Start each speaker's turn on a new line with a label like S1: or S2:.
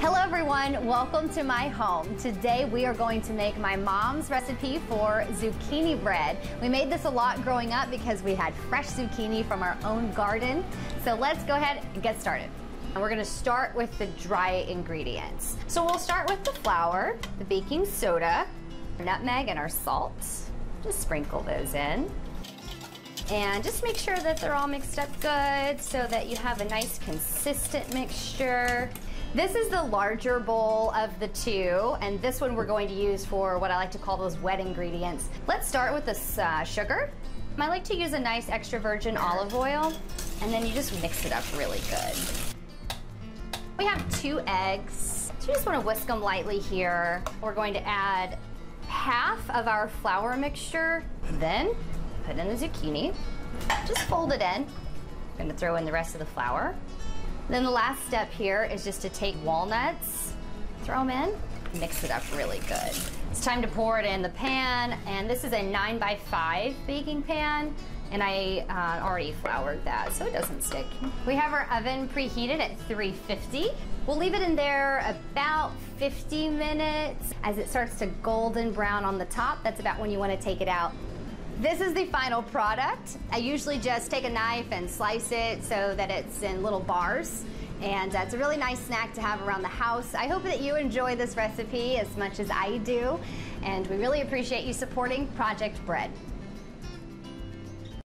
S1: Hello everyone, welcome to my home. Today we are going to make my mom's recipe for zucchini bread. We made this a lot growing up because we had fresh zucchini from our own garden. So let's go ahead and get started. And we're gonna start with the dry ingredients. So we'll start with the flour, the baking soda, nutmeg, and our salt. Just sprinkle those in. And just make sure that they're all mixed up good so that you have a nice consistent mixture. This is the larger bowl of the two, and this one we're going to use for what I like to call those wet ingredients. Let's start with this uh, sugar. I like to use a nice extra virgin olive oil, and then you just mix it up really good. We have two eggs. So you just want to whisk them lightly here. We're going to add half of our flour mixture, then put in the zucchini. Just fold it in. I'm gonna throw in the rest of the flour. Then the last step here is just to take walnuts, throw them in, mix it up really good. It's time to pour it in the pan, and this is a 9 by 5 baking pan, and I uh, already floured that so it doesn't stick. We have our oven preheated at 350. We'll leave it in there about 50 minutes. As it starts to golden brown on the top, that's about when you want to take it out. This is the final product. I usually just take a knife and slice it so that it's in little bars. And uh, it's a really nice snack to have around the house. I hope that you enjoy this recipe as much as I do. And we really appreciate you supporting Project Bread.